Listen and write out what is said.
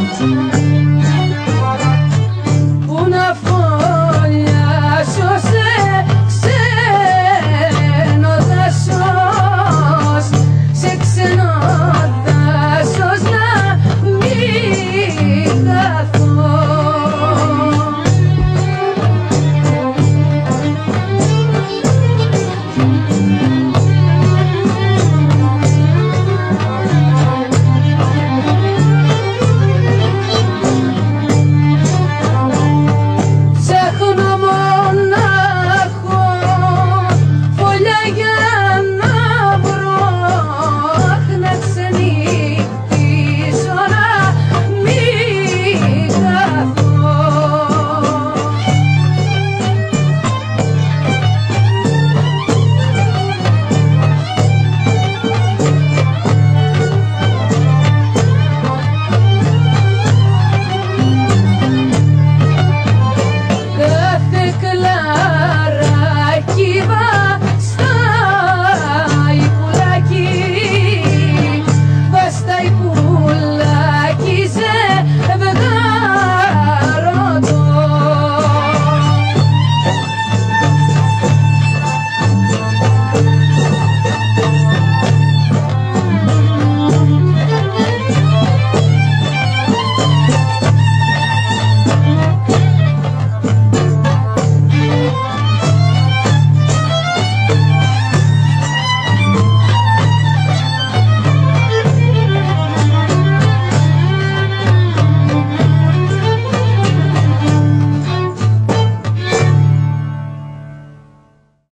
Música